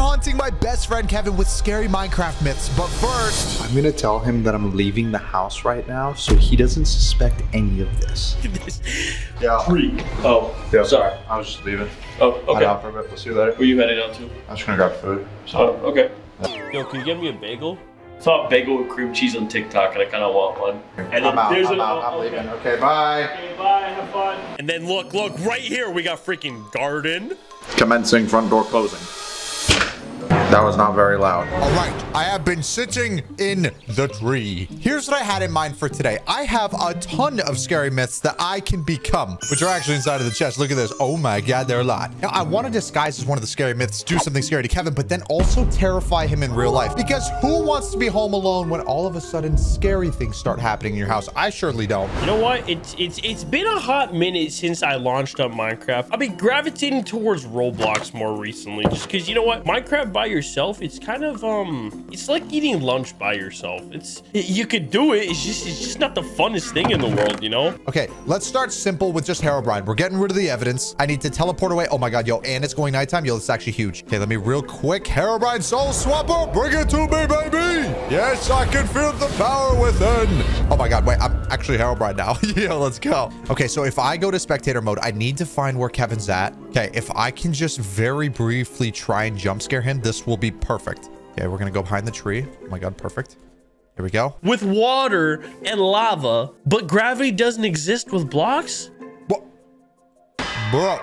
haunting my best friend Kevin with scary Minecraft myths. But first, I'm gonna tell him that I'm leaving the house right now so he doesn't suspect any of this. Yeah. Freak. Oh, Yeah. sorry. I was just leaving. Oh, Head okay. out for a bit. We'll see you later. Where you headed out to? I was just gonna grab food. Oh, okay. Yo, can you get me a bagel? I saw a bagel with cream cheese on TikTok, and I kind of want one. And I'm out. I'm out. I'm okay. leaving. Okay, bye. Okay, bye. Have fun. And then look, look, right here we got freaking garden. Commencing front door closing. That was not very loud. all right, I have been sitting in the tree. Here's what I had in mind for today. I have a ton of scary myths that I can become, which are actually inside of the chest. Look at this. Oh my God, there are a lot. Now, I want to disguise as one of the scary myths, do something scary to Kevin, but then also terrify him in real life. Because who wants to be home alone when all of a sudden scary things start happening in your house? I surely don't. You know what? It's it's it's been a hot minute since I launched up Minecraft. I've been gravitating towards Roblox more recently, just because you know what? Minecraft by yourself, it's kind of um, it's like eating lunch by yourself. It's you could do it. It's just it's just not the funnest thing in the world, you know? Okay, let's start simple with just Herobrine. We're getting rid of the evidence. I need to teleport away. Oh my god, yo, and it's going nighttime. Yo, is actually huge. Okay, let me real quick. Herobrine Soul Swapper, bring it to me, baby. Yes, I can feel the power within. Oh my god, wait, I'm actually Herobrine now. yeah, let's go. Okay, so if I go to spectator mode, I need to find where Kevin's at. Okay, if I can just very briefly try and jump scare him, this will be perfect. Okay, we're gonna go behind the tree. Oh my god, perfect. Here we go. With water and lava, but gravity doesn't exist with blocks? What? Bro.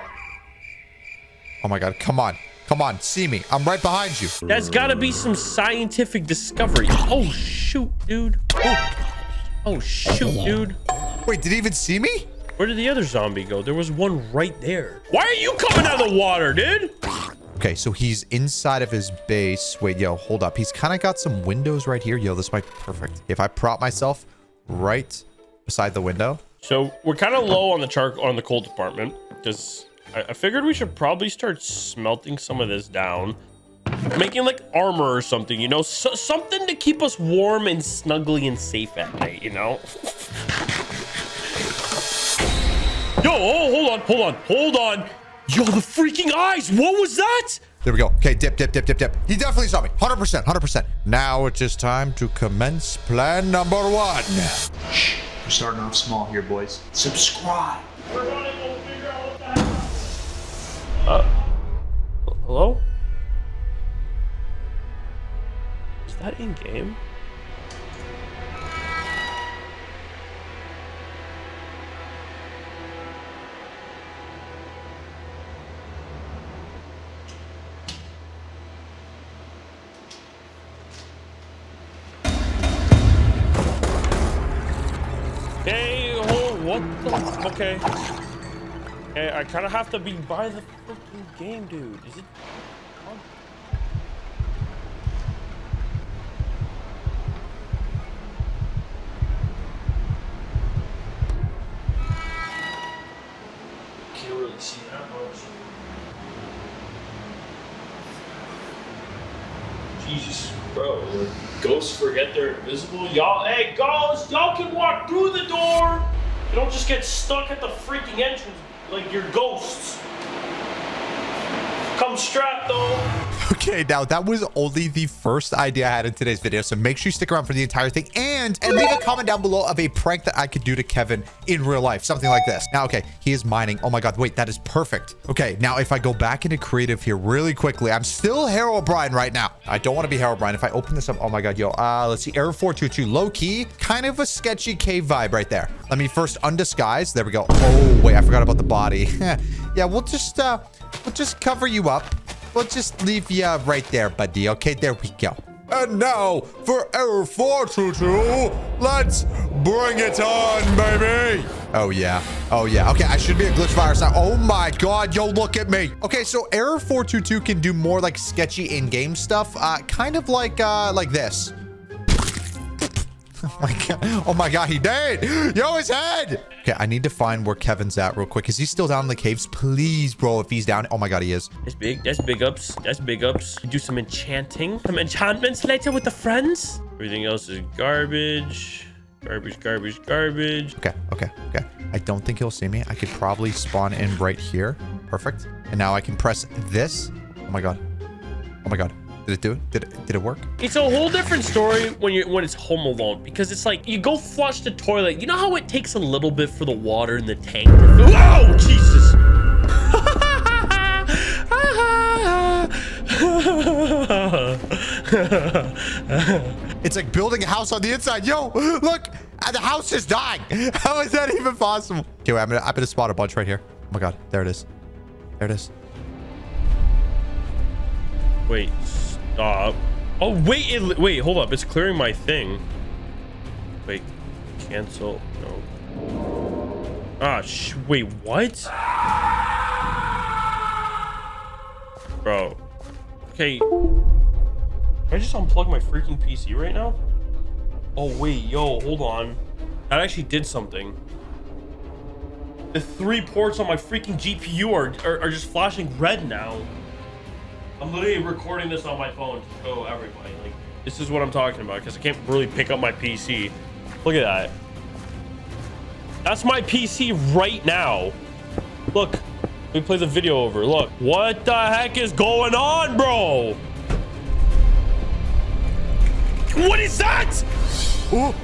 Oh my god, come on. Come on, see me. I'm right behind you. That's gotta be some scientific discovery. Oh shoot, dude. Oh, oh shoot, dude. Wait, did he even see me? Where did the other zombie go? There was one right there. Why are you coming out of the water, dude? Okay, so he's inside of his base. Wait, yo, hold up. He's kind of got some windows right here. Yo, this might be perfect. If I prop myself right beside the window. So we're kind of low on the char on the coal department because I, I figured we should probably start smelting some of this down, making like armor or something. You know, so, something to keep us warm and snuggly and safe at night. You know. Yo, oh, hold on, hold on, hold on. Yo, the freaking eyes. What was that? There we go. Okay, dip, dip, dip, dip, dip. He definitely saw me. 100%, 100%. Now it's just time to commence plan number one. We're starting off small here, boys. Subscribe. Uh, hello? Is that in what the? Okay. Okay, I kind of have to be by the fucking game, dude. Is it? Can't really see that much. Jesus, bro. Ghosts forget they're invisible. Y'all, hey, ghosts, y'all can walk through the door. You don't just get stuck at the freaking entrance like you're ghosts. Come strapped though. Okay, now that was only the first idea I had in today's video, so make sure you stick around for the entire thing and, and leave a comment down below of a prank that I could do to Kevin in real life, something like this. Now, okay, he is mining. Oh my God, wait, that is perfect. Okay, now if I go back into creative here really quickly, I'm still Herobrine right now. I don't want to be Herobrine. If I open this up, oh my God, yo, uh, let's see, error 422, low key, kind of a sketchy cave vibe right there. Let me first undisguise. There we go. Oh, wait, I forgot about the body. yeah, we'll just, uh, we'll just cover you up. We'll just leave you right there, buddy. Okay, there we go. And now for error 422, let's bring it on, baby. Oh, yeah. Oh, yeah. Okay, I should be a glitch virus now. Oh, my God. Yo, look at me. Okay, so error 422 can do more like sketchy in-game stuff. Uh, kind of like, uh, like this. Oh my god. Oh my god, he did. Yo, his head. Okay, I need to find where Kevin's at real quick. Is he still down in the caves? Please, bro, if he's down. Oh my god, he is. That's big. That's big ups. That's big ups. Do some enchanting, some enchantments later with the friends. Everything else is garbage. Garbage, garbage, garbage. Okay, okay, okay. I don't think he'll see me. I could probably spawn in right here. Perfect. And now I can press this. Oh my god. Oh my god. Did it do it? Did it, did it work? It's a whole different story when you're when it's home alone because it's like you go flush the toilet. You know how it takes a little bit for the water in the tank to fill? Whoa, Jesus! It's like building a house on the inside. Yo, look, uh, the house is dying. How is that even possible? Okay, wait, I'm gonna, I'm gonna spot a bunch right here. Oh my god, there it is. There it is. Wait, stop. Oh wait, it, wait, hold up. It's clearing my thing. Wait, cancel. No. Ah, sh wait, what? Bro. Okay. Can I just unplug my freaking PC right now? Oh wait, yo, hold on. That actually did something. The three ports on my freaking GPU are, are, are just flashing red now. I'm literally recording this on my phone to show everybody. Like, this is what I'm talking about because I can't really pick up my PC. Look at that. That's my PC right now. Look, let me play the video over. Look, what the heck is going on, bro? What is that? Ooh. Oh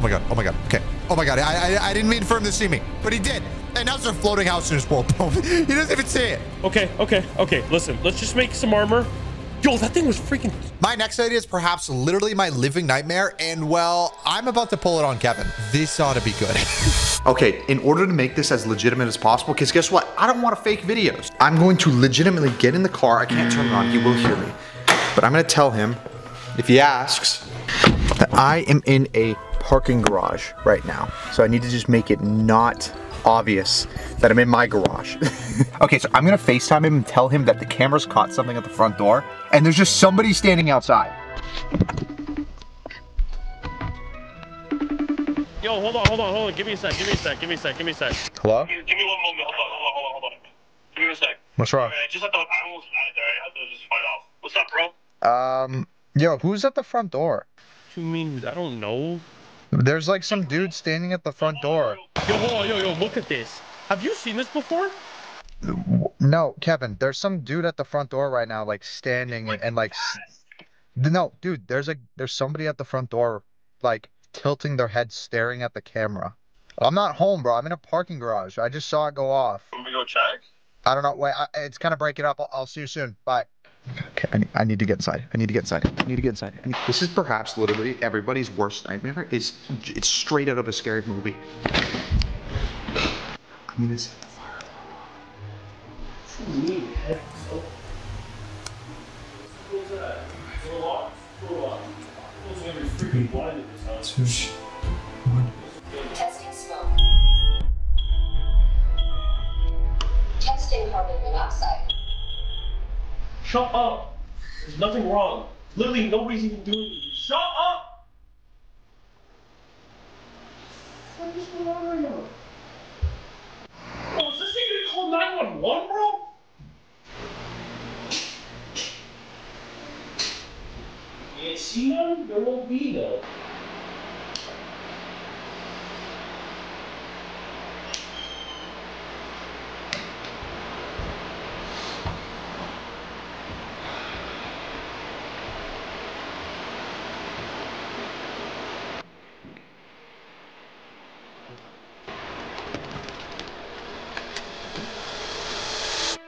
my god. Oh my god. Okay. Oh my god. I, I I didn't mean for him to see me, but he did. And now there's a floating house in his world. he doesn't even see it. Okay, okay, okay. Listen, let's just make some armor. Yo, that thing was freaking. My next idea is perhaps literally my living nightmare, and well, I'm about to pull it on Kevin. This ought to be good. Okay, in order to make this as legitimate as possible, because guess what? I don't want to fake videos. I'm going to legitimately get in the car. I can't turn it on. He will hear me. But I'm going to tell him, if he asks, that I am in a parking garage right now. So I need to just make it not obvious that I'm in my garage. okay, so I'm gonna FaceTime him and tell him that the camera's caught something at the front door and there's just somebody standing outside. Yo, hold on, hold on, hold on. Give me a sec. Give me a sec. Give me a sec. Give me a sec. Hello? Give me one moment. Hold on, hold on, hold on, hold on. Give me a sec. What's wrong? I just had to, I almost had there. I had to just fight off. What's up, bro? Um, yo, who's at the front door? What you mean? I don't know. There's like some dude standing at the front door. Yo, hold on, yo, yo, look at this. Have you seen this before? No, Kevin, there's some dude at the front door right now, like standing and, and like. s- No, dude, there's a there's somebody at the front door, like tilting their head, staring at the camera. I'm not home, bro. I'm in a parking garage. I just saw it go off. Let me go check. I don't know. Wait, I, it's kind of breaking up. I'll, I'll see you soon. Bye. Okay, I need, I need to get inside. I need to get inside. I need to get inside. Need- This is perhaps literally everybody's worst nightmare. Is it's straight out of a scary movie. I'm gonna set the fire Testing smoke. Testing carbon monoxide. Shut up. There's nothing wrong. Literally, nobody's even doing it. Shut up. What is going on right now? Bro, is this thing gonna call 911, bro? You ain't see none? There won't be none.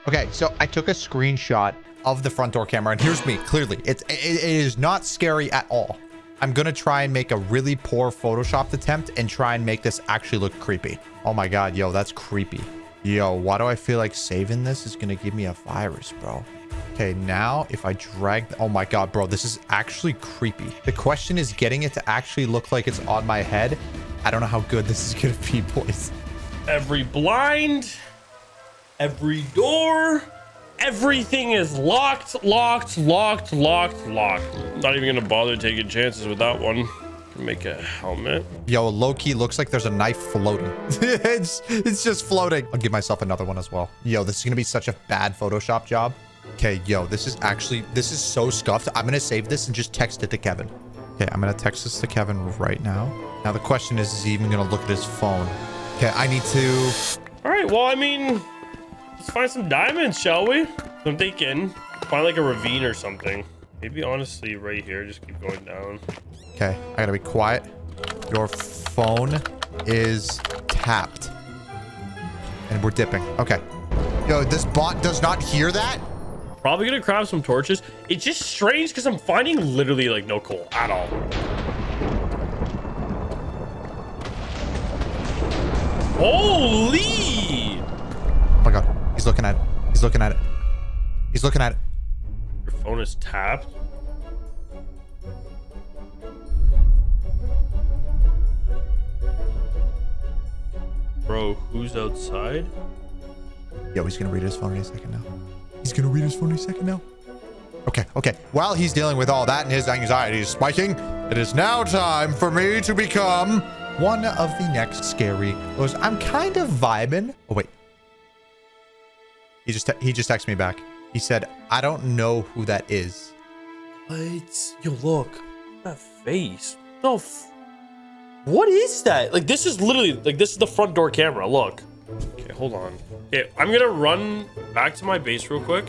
Okay, so I took a screenshot of the front door camera, and here's me. Clearly, it's it, it is not scary at all. I'm gonna try and make a really poor Photoshop attempt and try and make this actually look creepy. Oh my god, yo, that's creepy. Yo, why do I feel like saving this is gonna give me a virus, bro? Okay, now if I drag, oh my god, bro, this is actually creepy. The question is getting it to actually look like it's on my head. I don't know how good this is gonna be, boys. Every blind, every door, everything is locked, locked, locked, locked, locked. Not even gonna bother taking chances with that one. Make a helmet. Yo, low-key looks like there's a knife floating. it's, it's just floating. I'll give myself another one as well. Yo, this is gonna be such a bad Photoshop job. Okay, yo, this is actually, this is so scuffed. I'm gonna save this and just text it to Kevin. Okay, I'm gonna text this to Kevin right now. Now the question is, is he even gonna look at his phone? Okay, I need to, All right, well, I mean, let's find some diamonds, shall we? I'm thinking. find like a ravine or something. Maybe honestly right here, just keep going down. Okay, I gotta be quiet. Your phone is tapped. And we're dipping. Okay. Yo, this bot does not hear that? Probably gonna grab some torches. It's just strange because I'm finding literally like no coal at all. Holy! He's looking at it. He's looking at it. He's looking at it. Your phone is tapped. Bro, who's outside? Yo, he's gonna read his phone any second now. He's gonna read his phone any second now. Okay, okay. While he's dealing with all that and his anxiety is spiking, it is now time for me to become one of the next scary. Those I'm kind of vibing. Oh wait. He just he just texted me back. He said, "I don't know who that is." What? Yo, look. That face. No. F what is that? Like, this is literally, like, this is the front door camera. Look. Okay, hold on. Okay, I'm gonna run back to my base real quick.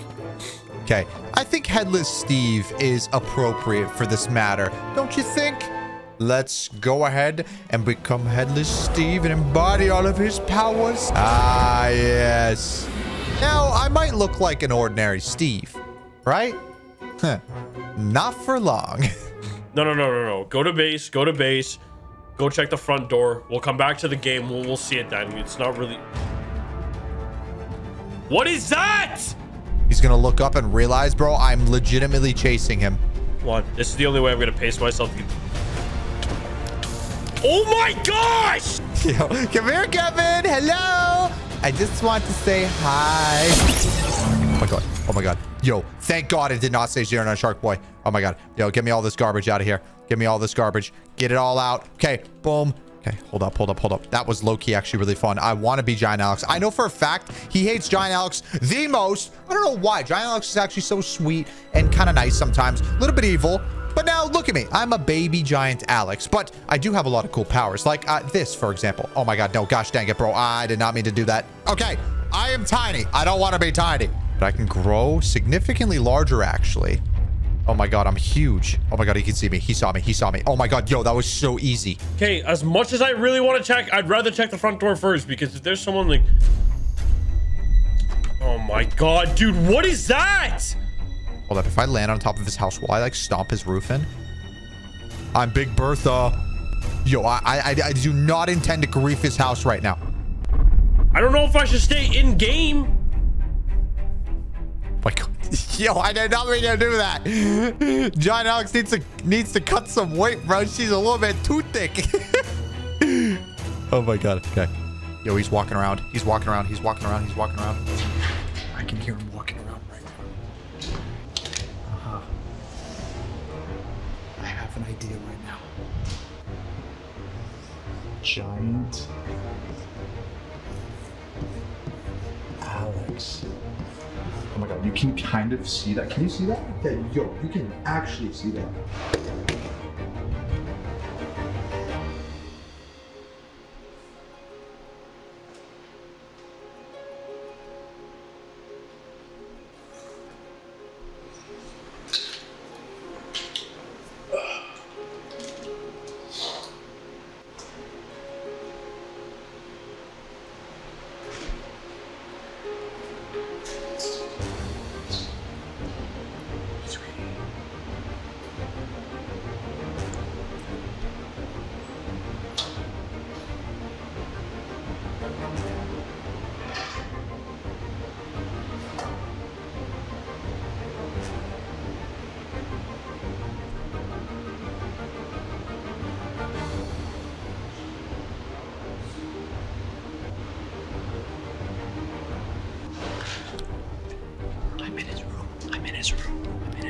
Okay, I think Headless Steve is appropriate for this matter. Don't you think? Let's go ahead and become Headless Steve and embody all of his powers. Ah, yes. Now, I might look like an ordinary Steve, right? Huh. Not for long. No, no, no, no, no. Go to base. Go to base. Go check the front door. We'll come back to the game. We'll, we'll see it then. It's not really... What is that? He's gonna look up and realize, bro, I'm legitimately chasing him. One. This is the only way I'm gonna pace myself. to Oh my gosh! Yo, come here, Kevin. Hello. I just want to say hi. Oh my god. Oh my god. Yo, thank God it did not say zero on Shark Boy. Oh my god. Yo, get me all this garbage out of here. Get me all this garbage. Get it all out. Okay, boom. Okay, hold up, hold up, hold up. That was low-key actually really fun. I want to be Giant Alex. I know for a fact he hates Giant Alex the most. I don't know why. Giant Alex is actually so sweet and kind of nice sometimes. A little bit evil. But now look at me. I'm a baby giant Alex, but I do have a lot of cool powers. Like uh, this, for example. Oh my God, no, gosh dang it, bro. I did not mean to do that. Okay, I am tiny. I don't want to be tiny. But I can grow significantly larger, actually. Oh my God, I'm huge. Oh my God, he can see me. He saw me. He saw me. Oh my God, yo, that was so easy. Okay, as much as I really want to check, I'd rather check the front door first because if there's someone like... Oh my god, dude, what is that? Hold up, if I land on top of his house, will I like stomp his roof in? I'm Big Bertha. Yo, I, I, I do not intend to grief his house right now. I don't know if I should stay in game. My God. Yo, I did not mean to do that. Giant Alex needs to needs to cut some weight, bro. She's a little bit too thick. oh my God. Okay. Yo, he's walking around. He's walking around. He's walking around. He's walking around. I can hear him walking Giant Alex. Oh my god, you can kind of see that. Can you see that? Yeah, yo, you can actually see that.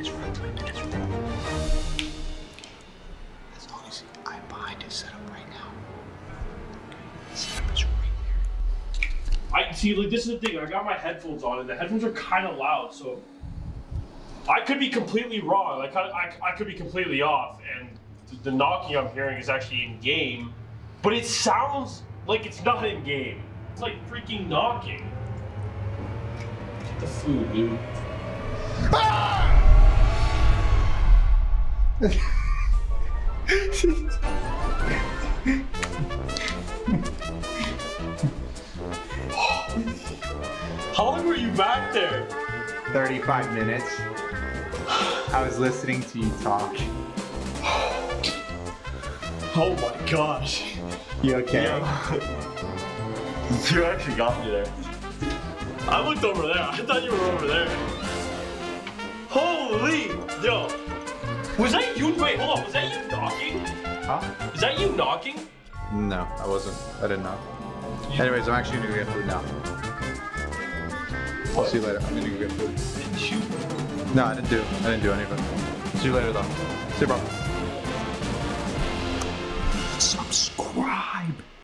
His room. I'm in his room. As long as I'm behind his setup right now. His setup is right here. I see, like, this is the thing. I got my headphones on, and the headphones are kind of loud, so I could be completely wrong. Like, I, I, I could be completely off, and the, the knocking I'm hearing is actually in game, but it sounds like it's not in game. It's like freaking knocking. Get the food, dude. Ah! How long were you back there? 35 minutes. I was listening to you talk. Oh my gosh. You okay? You actually got me there. I looked over there. I thought you were over there. Holy, yo. Was that you? Wait, hold on. Was that you knocking? Huh? Is that you knocking? No, I wasn't. I didn't know. Anyways, I'm actually gonna go get food now. I'll see you later. I'm gonna go get food. Did you? No, I didn't do. I didn't do anything. See you later, though. See you, bro.